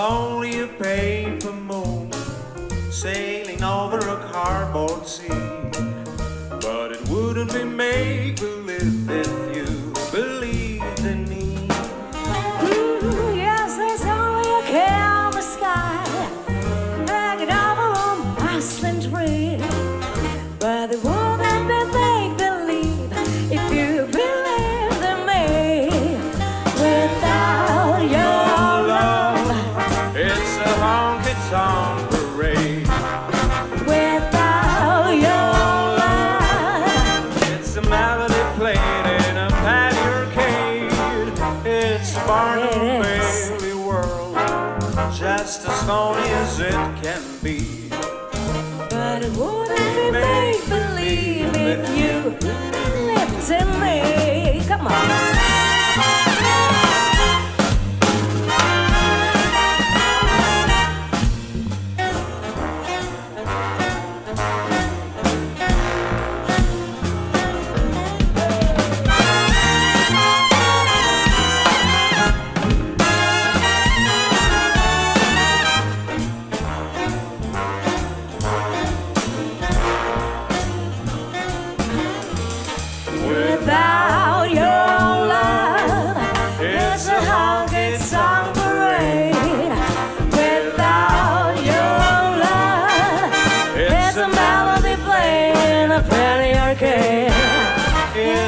only a paper moon sailing over a cardboard sea. But it wouldn't be make A Barnum Bailey world, just as phony as it can be. but it wouldn't be make believe if you believed in me. Come on.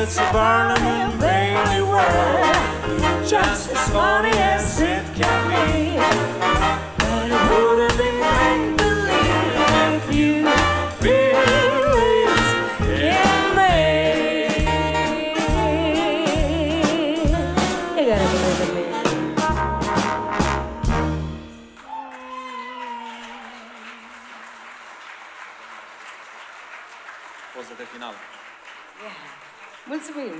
It's a Barnum and Bailey world, just as funny as it can be. But it wouldn't be make believe if you believed in me. You gotta believe in me. Poză de Muito bem.